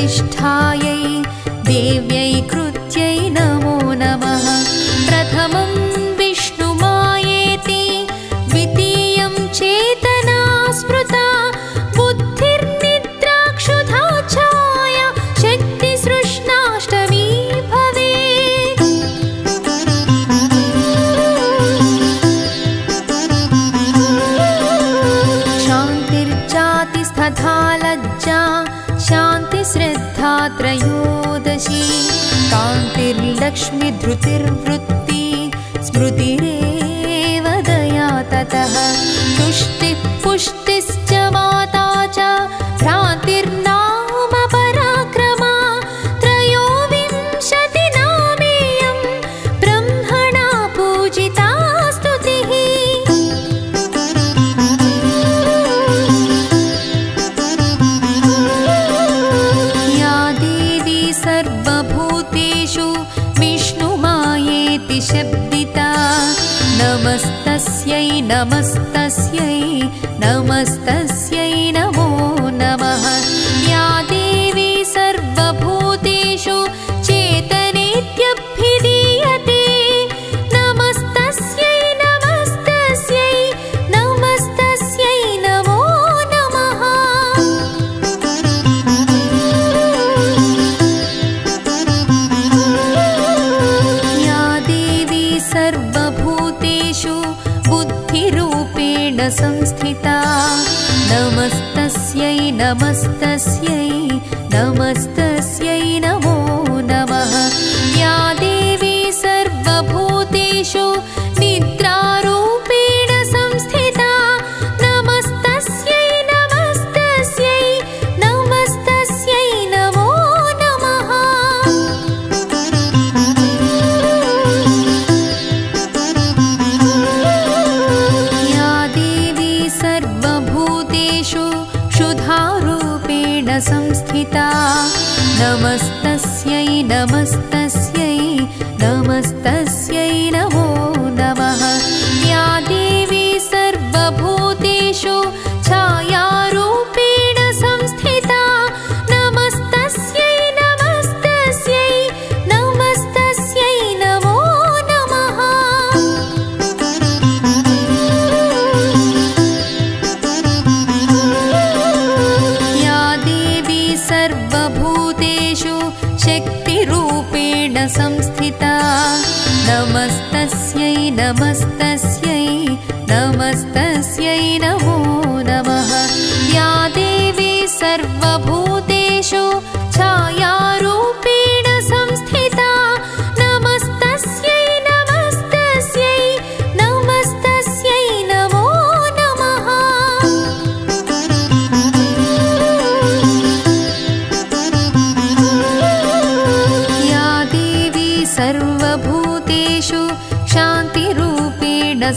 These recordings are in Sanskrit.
प्रतिष्ठायै देव्यै कृ लक्ष्मी लक्ष्मीधृतिर्वृत्ति स्मृतिरे मस्त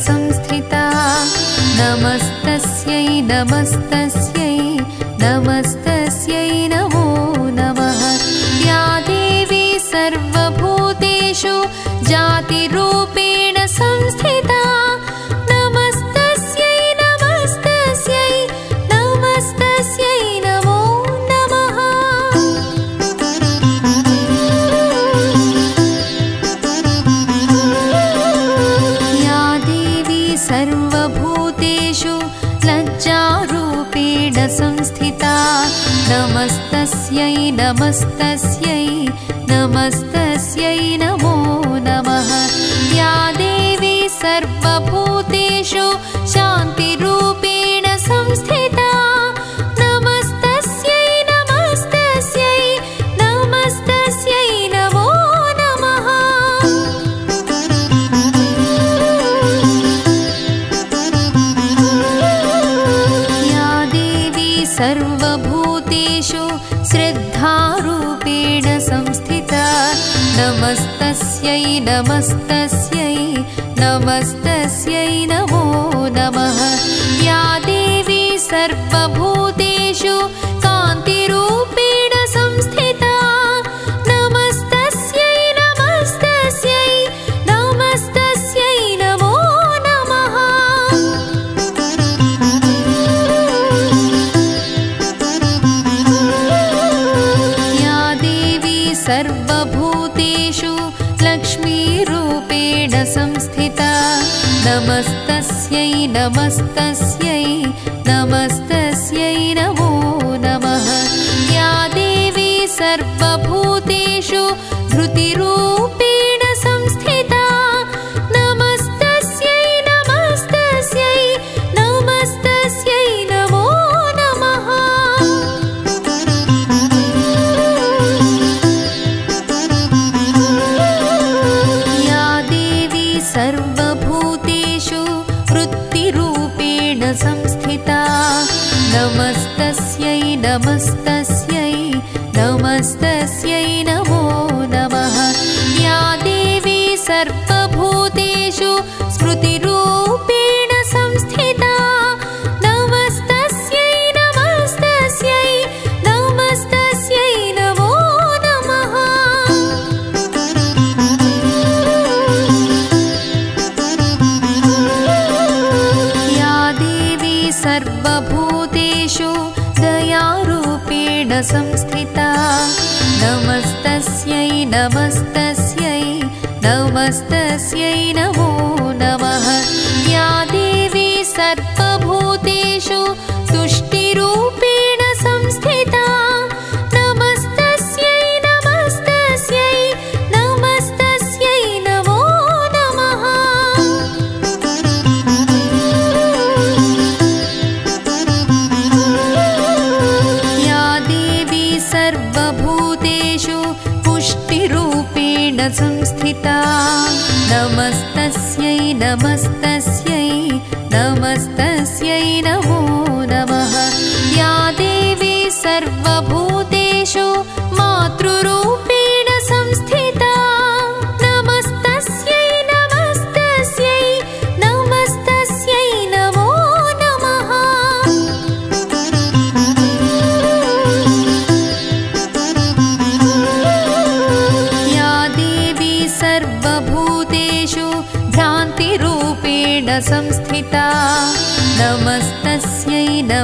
संस्थिता। नमस्तस्यै नमस्तस्यै नमस्तस्यै नमो नमः। या देवी सर्वभूतेषु जातिरूपेण संस्थिता। नमस्त। नमस्तस्यै नमस्तस्यै नमो नमः। या देवी सर्वभूतेषु कान्तिरूपेण संस्थिता। नमस्तस्यै नमस्तस्यै नमस्तस्यै नमो नमः। या देवी सर्वभूतेषु लक्ष्मीरूपेण संस्थिता। नमस्तस्यै नमस्तस्यै नमस्तस्यै नमो नमः। या देवी सर्वभूतेषु कृतिरूपे स्मृति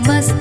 más.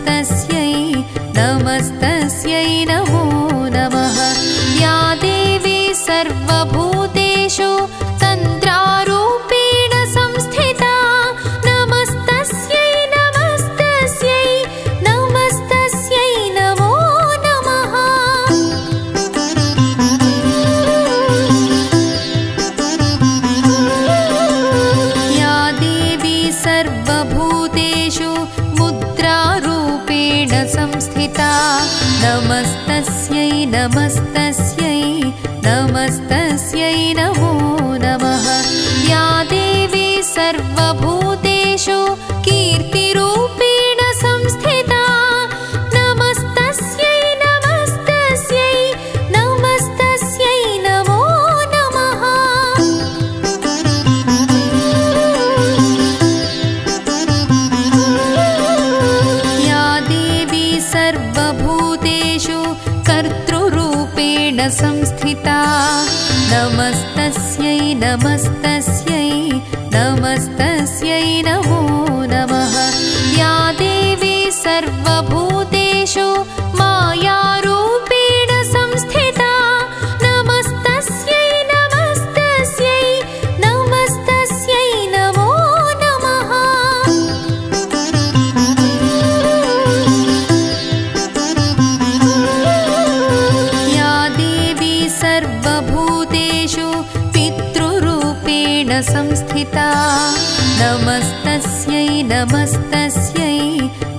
नमस्तस्यै नमस्तस्यै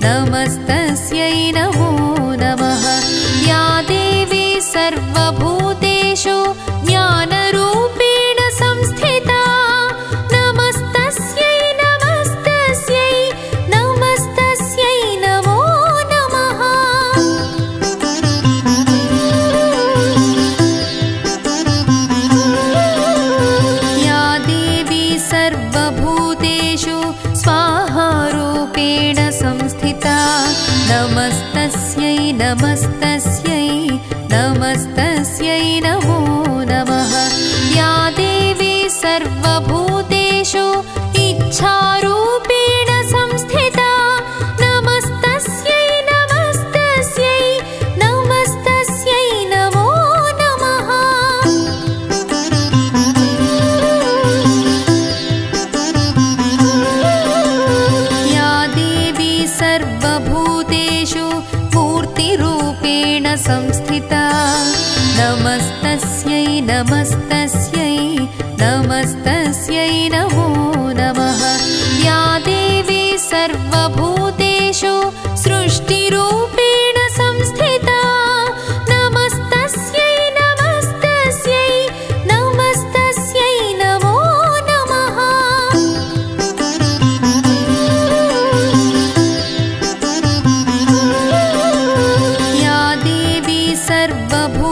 नमस्तस्यै नमो नमः। या देवी सर्वभू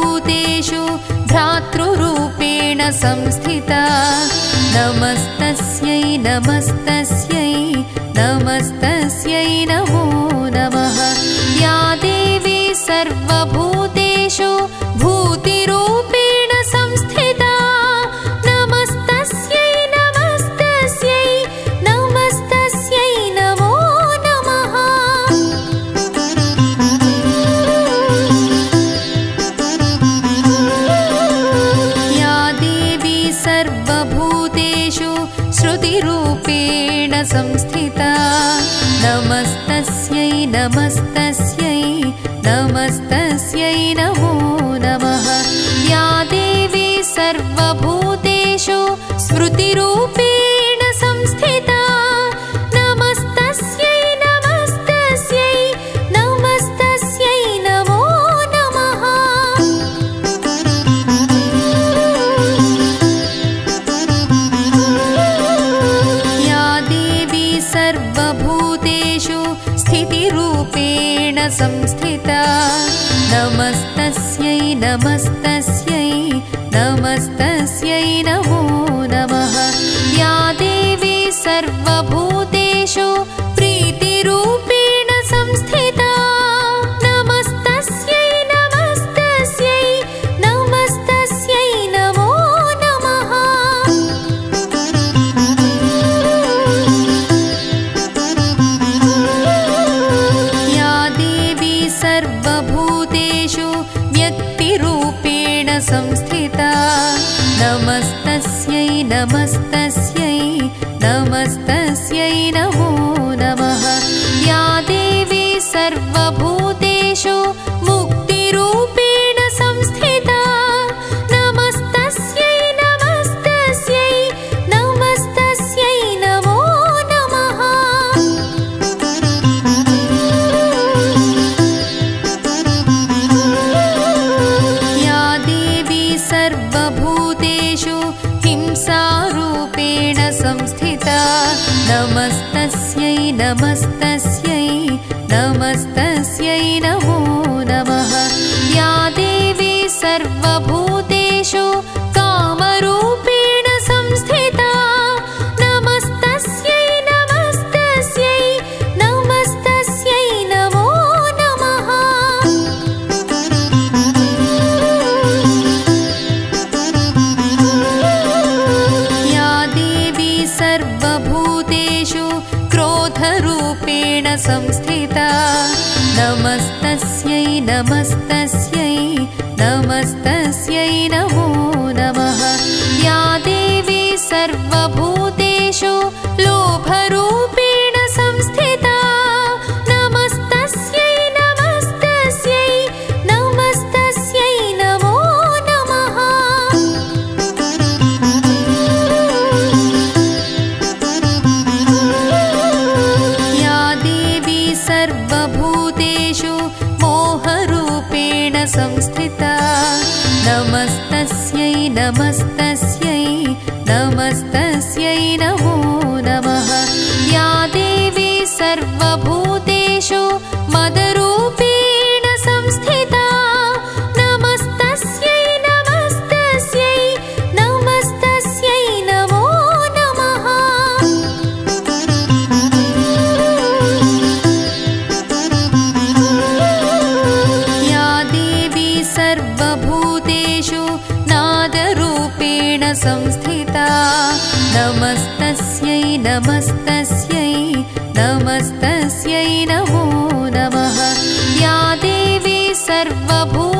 भूतेषु भ्रातृरूपेण संस्थिता। नमस्तस्यै नमस्तस्यै नमस्तस्यै नमो नमः। या देवी सर्वभूतेषु भूतिरूपे मस्त संस्थिता। नमस्तस्यै नमस्तस्यै नमस्तस्यै नमो नमः। या देवी सर्वभू सर्वभू नमस्तस्यै नमस्तस्यै नमो नमः। या देवी सर्वभू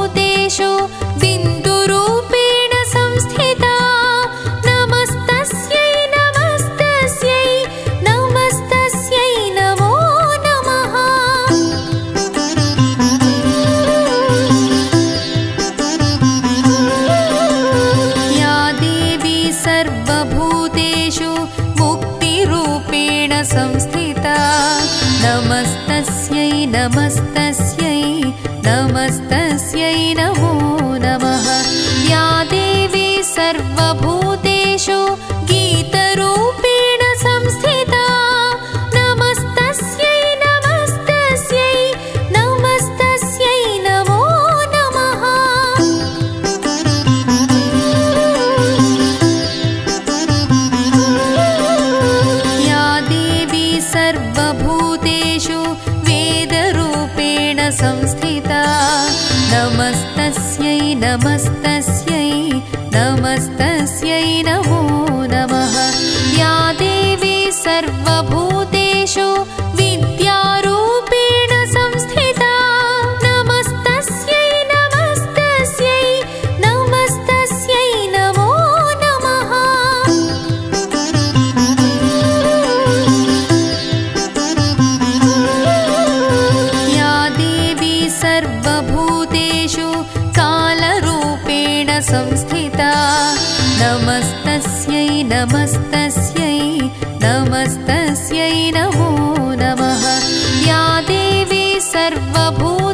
संस्थिता। नमस्तस्यै नमस्तस्यै नमस्तस्यै नमो नमः। या देवी सर्वभू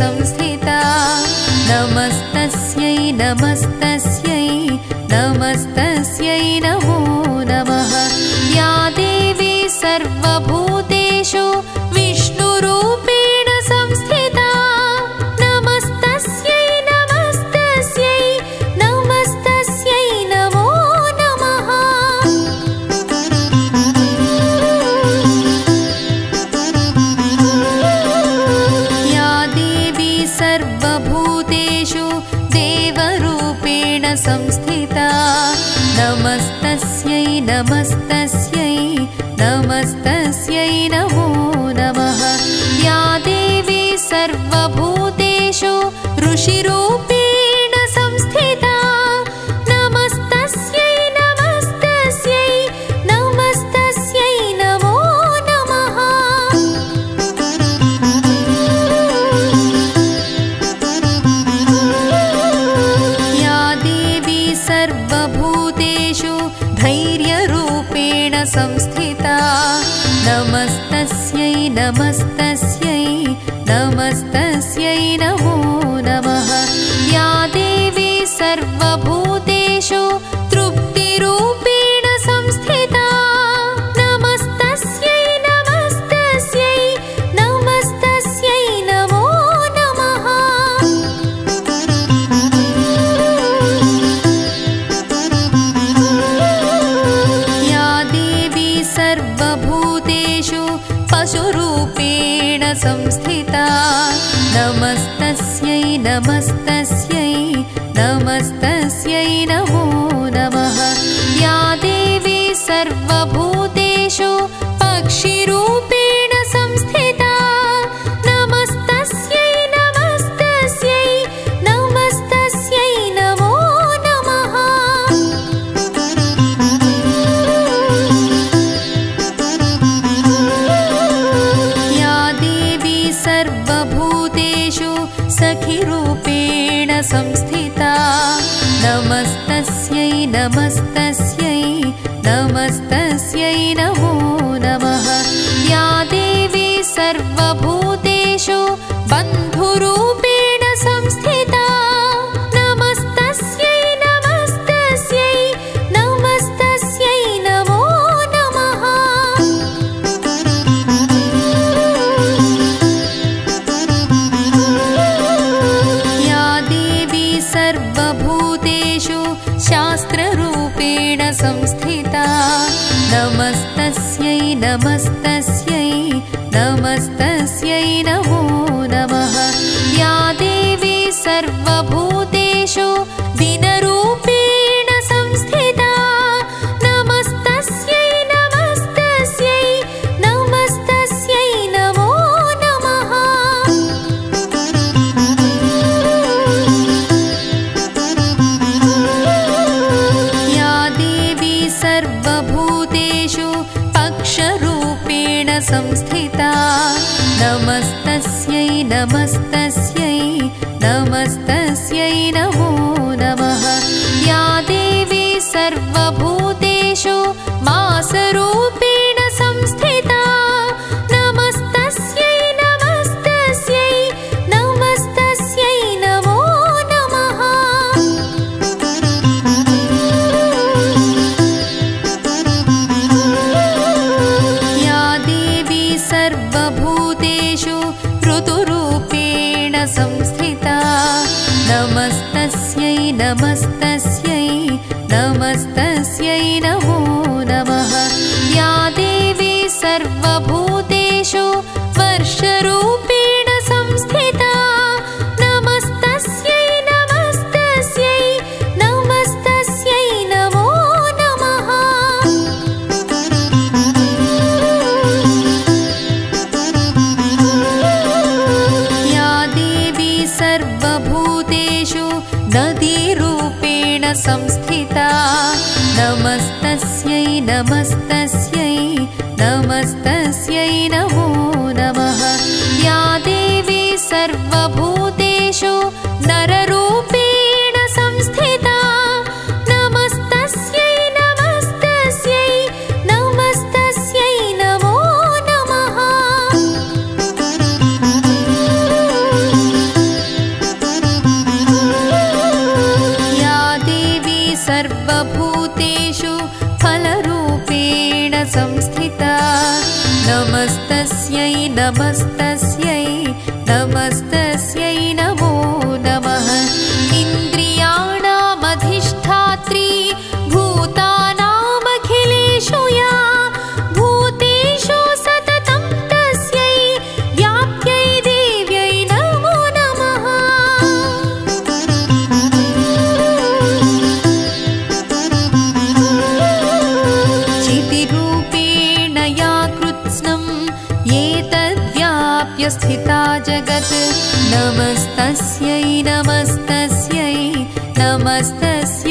संस्थिता। नमस्तस्यै नमस्त। सर्वभू संस्थिता। नमस्तस्यै नमस्तस्यै नमस्तस्यै नमो नमः। या देवी सर्वभूतेषु वर्षरूप सर्वभूतेषु नररूपेण संस्थिता। नमस्तस्यै नमस्तस्यै नमस्तस्यै नमो नमः। या देवी सर्वभूतेषु फलरूपेण संस्थिता। नमस्तस्यै नमस्तस्यै स्थिता जगत्। नमस्तस्यै नमस्तस्यै नमस्तस्य।